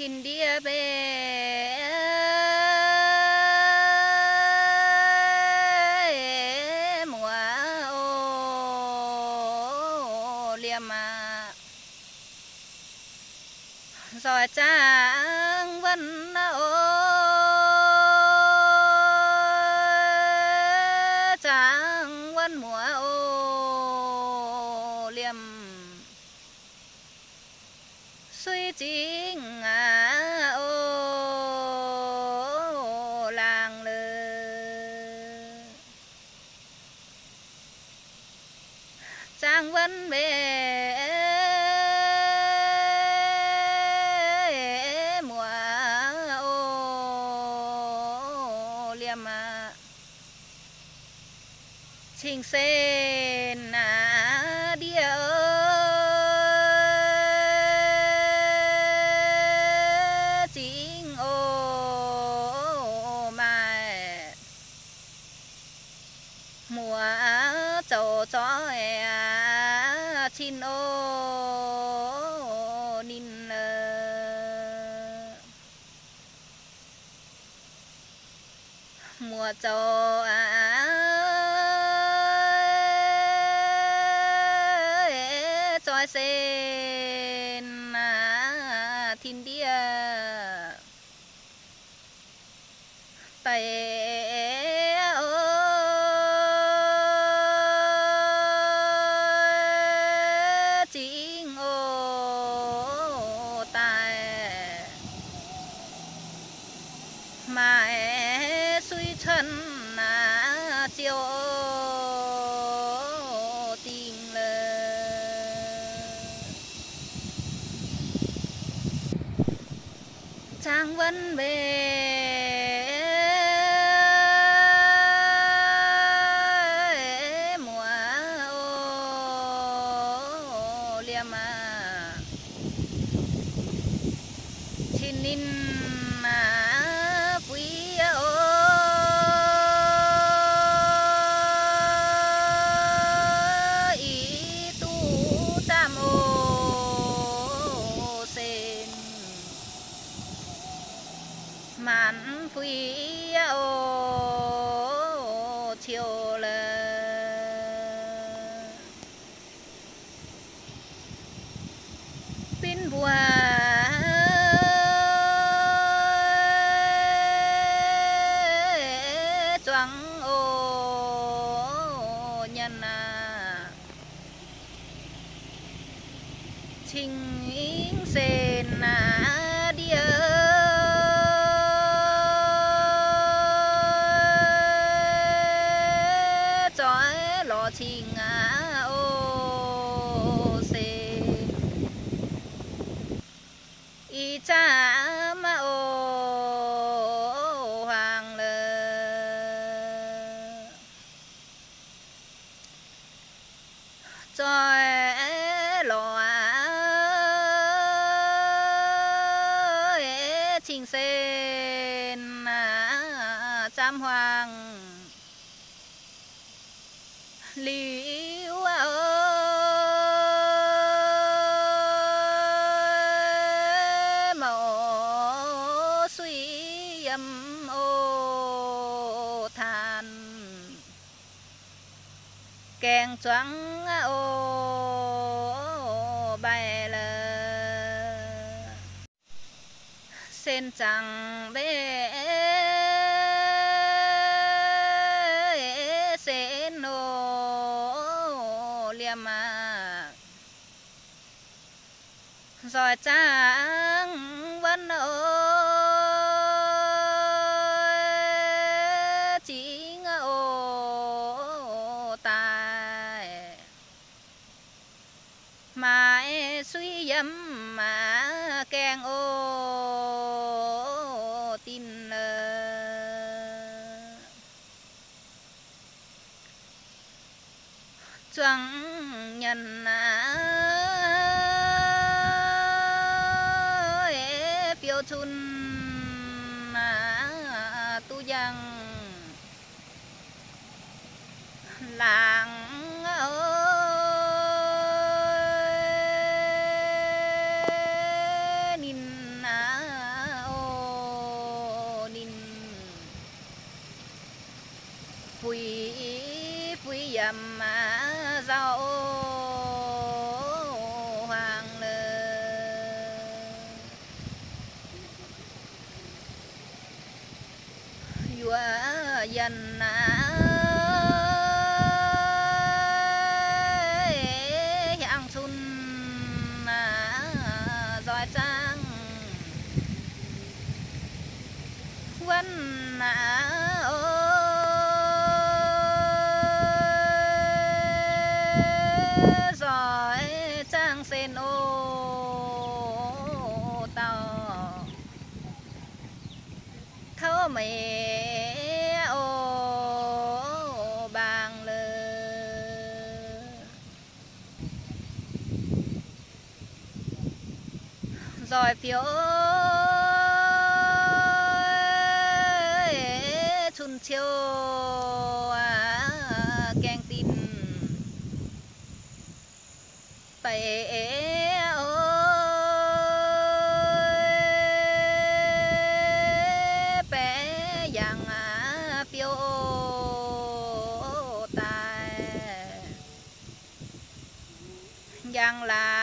thiên địa bề mùa ô liềm mà rồi trang vân ô. Trang vân mùa ô liềm. Suy chính à trang vân bề mùa ô liềm sinh sen à. Mùa trầu à cho sen à thiên địa tay ơi suy chân tình trang vân về. Mùa ô liềm à. Xin nín nhân à trình trình sen à, trăm hoàng. Liễu ơi mẫu suy âm ô than. Kèn choáng ô sen chẳng để sẽ nổ liềm à rồi chẳng chẳng nhận à biểu chun à tu giang. Làng Hãy subscribe cho kênh Ghiền Mì Gõ Để không bỏ lỡ những video hấp dẫn dạo hoàng lơ vua dân hàng xuân giỏi sang quân giỏi trang sen ô tàu thấu mẹ ô bàng lơ. Rồi phiếu chun chiêu à, keng tin. Bày rằng là